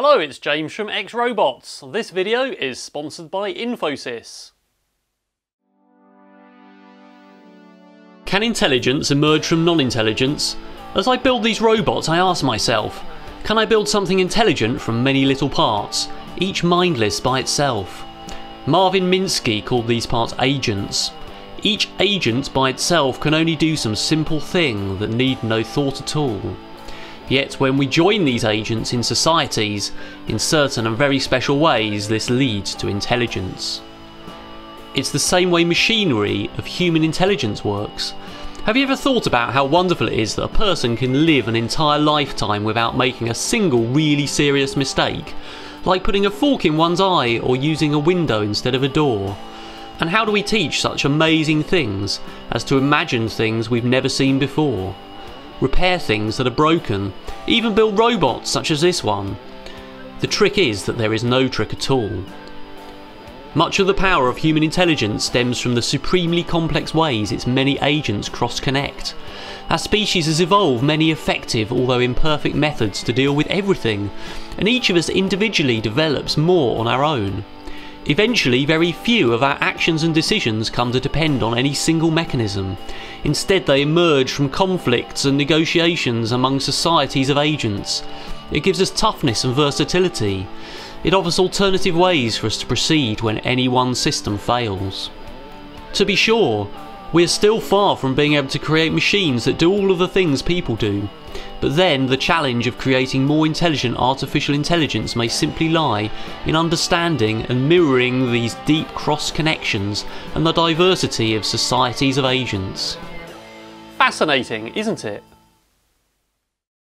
Hello, it's James from X-Robots. This video is sponsored by Infosys. Can intelligence emerge from non-intelligence? As I build these robots I ask myself, can I build something intelligent from many little parts, each mindless by itself? Marvin Minsky called these parts agents. Each agent by itself can only do some simple thing that need no thought at all. Yet when we join these agents in societies, in certain and very special ways this leads to intelligence. It's the same way machinery of human intelligence works. Have you ever thought about how wonderful it is that a person can live an entire lifetime without making a single really serious mistake? Like putting a fork in one's eye or using a window instead of a door. And how do we teach such amazing things as to imagine things we've never seen before? Repair things that are broken, even build robots such as this one. The trick is that there is no trick at all. Much of the power of human intelligence stems from the supremely complex ways its many agents cross-connect. Our species has evolved many effective although imperfect methods to deal with everything, and each of us individually develops more on our own. Eventually, very few of our actions and decisions come to depend on any single mechanism. Instead, they emerge from conflicts and negotiations among societies of agents. It gives us toughness and versatility. It offers alternative ways for us to proceed when any one system fails. To be sure, we are still far from being able to create machines that do all of the things people do. But then the challenge of creating more intelligent artificial intelligence may simply lie in understanding and mirroring these deep cross connections and the diversity of societies of agents. Fascinating, isn't it?